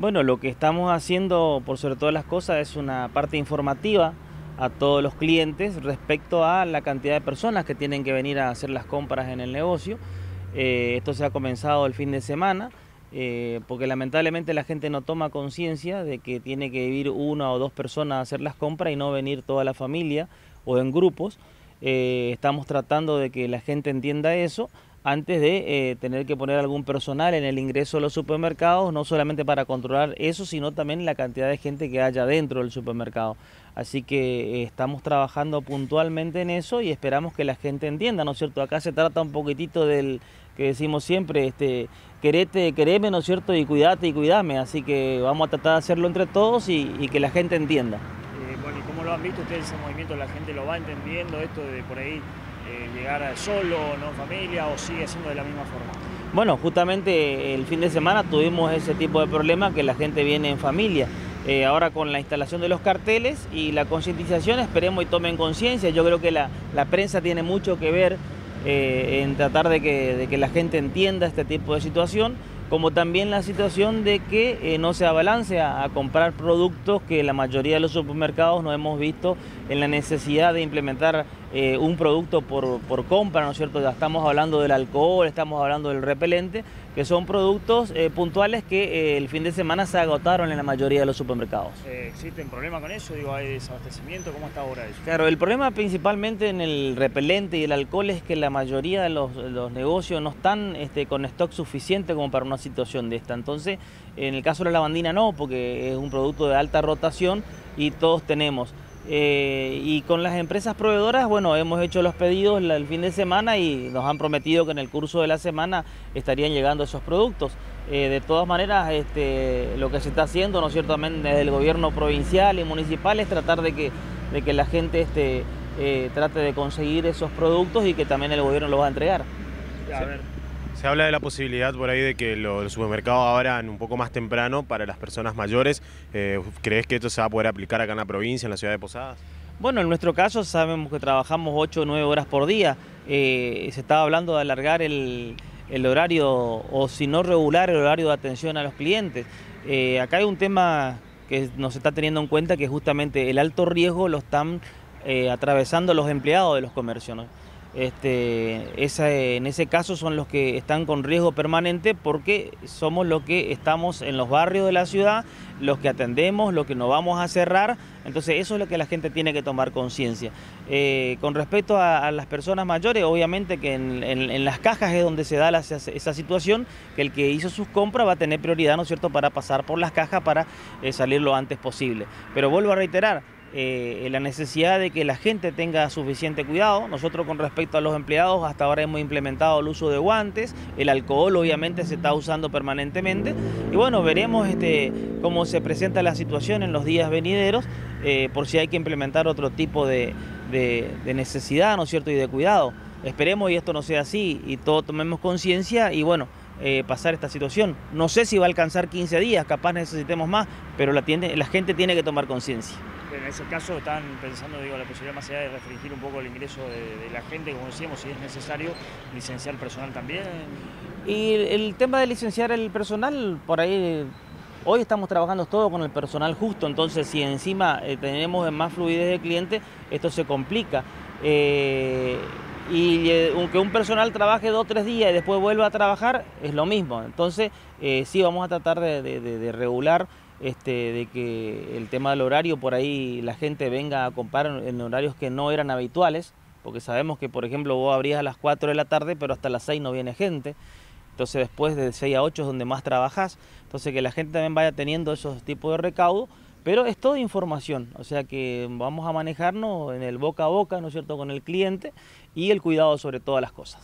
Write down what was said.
Bueno, lo que estamos haciendo por sobre todas las cosas es una parte informativa a todos los clientes respecto a la cantidad de personas que tienen que venir a hacer las compras en el negocio. Eh, esto se ha comenzado el fin de semana. Eh, porque lamentablemente la gente no toma conciencia de que tiene que ir una o dos personas a hacer las compras y no venir toda la familia o en grupos. Eh, estamos tratando de que la gente entienda eso antes de eh, tener que poner algún personal en el ingreso a los supermercados, no solamente para controlar eso, sino también la cantidad de gente que haya dentro del supermercado. Así que estamos trabajando puntualmente en eso y esperamos que la gente entienda, ¿no es cierto? Acá se trata un poquitito del que decimos siempre, este, querete, quereme, ¿no es cierto? Y cuídate y cuidame, así que vamos a tratar de hacerlo entre todos y, que la gente entienda. Eh, bueno, ¿y cómo lo han visto ustedes ese movimiento? ¿La gente lo va entendiendo, esto de por ahí eh, llegar solo, no familia, o sigue siendo de la misma forma? Bueno, justamente el fin de semana tuvimos ese tipo de problema que la gente viene en familia. Eh, ahora con la instalación de los carteles y la concientización esperemos y tomen conciencia. Yo creo que la, la prensa tiene mucho que ver eh, en tratar de que, la gente entienda este tipo de situación, como también la situación de que no se abalance a, comprar productos que la mayoría de los supermercados no hemos visto en la necesidad de implementar eh, un producto por, por, compra, ¿no es cierto? Ya estamos hablando del alcohol, estamos hablando del repelente, que son productos eh, puntuales que eh, el fin de semana se agotaron en la mayoría de los supermercados. ¿Existen problemas con eso? Digo, ¿hay desabastecimiento? ¿Cómo está ahora eso? Claro, el problema principalmente en el repelente y el alcohol es que la mayoría de los, negocios no están este, con stock suficiente como para una situación de esta. Entonces, en el caso de la lavandina no, porque es un producto de alta rotación y todos tenemos. Eh, y con las empresas proveedoras, bueno, hemos hecho los pedidos el fin de semana y nos han prometido que en el curso de la semana estarían llegando esos productos. Eh, de todas maneras, este, lo que se está haciendo, ¿no es cierto?, desde el gobierno provincial y municipal es tratar de que, de que la gente este, eh, trate de conseguir esos productos y que también el gobierno los va a entregar. Se habla de la posibilidad por ahí de que los supermercados abran un poco más temprano para las personas mayores. Eh, ¿Crees que esto se va a poder aplicar acá en la provincia, en la ciudad de Posadas? Bueno, en nuestro caso sabemos que trabajamos 8 o 9 horas por día. Eh, se estaba hablando de alargar el, horario, o si no regular, el horario de atención a los clientes. Eh, acá hay un tema que nos está teniendo en cuenta que justamente el alto riesgo lo están atravesando los empleados de los comercios. Este, en ese caso son los que están con riesgo permanente porque somos los que estamos en los barrios de la ciudad, los que atendemos, los que nos vamos a cerrar. Entonces eso es lo que la gente tiene que tomar conciencia. Eh, con respecto a, las personas mayores, obviamente que en, las cajas es donde se da esa situación, que el que hizo sus compras va a tener prioridad, ¿no es cierto?, para pasar por las cajas para eh, salir lo antes posible. Pero vuelvo a reiterar, eh, la necesidad de que la gente tenga suficiente cuidado. Nosotros con respecto a los empleados hasta ahora hemos implementado el uso de guantes, el alcohol obviamente se está usando permanentemente y bueno, veremos este, cómo se presenta la situación en los días venideros eh, por si hay que implementar otro tipo de, necesidad, ¿no es cierto?, y de cuidado. Esperemos y esto no sea así y todos tomemos conciencia y bueno, eh, pasar esta situación. No sé si va a alcanzar 15 días, capaz necesitemos más, pero la, la gente tiene que tomar conciencia en ese caso están pensando, digo, la posibilidad más allá de restringir un poco el ingreso de, la gente, como decíamos, si es necesario, licenciar personal también. Y el tema de licenciar el personal, por ahí Hoy estamos trabajando todo con el personal justo, entonces si encima eh, tenemos más fluidez de cliente, esto se complica. Eh, y eh, aunque un personal trabaje dos o tres días y después vuelva a trabajar, es lo mismo. Entonces sí vamos a tratar de regular este, de que el tema del horario por ahí la gente venga a comprar en horarios que no eran habituales, porque sabemos que por ejemplo vos abrías a las 4 de la tarde, pero hasta las 6 no viene gente. Entonces después de 6 a 8 es donde más trabajas. Entonces que la gente también vaya teniendo esos tipos de recaudo. Pero es toda información, o sea que vamos a manejarnos en el boca a boca, ¿no es cierto?, con el cliente y el cuidado sobre todas las cosas.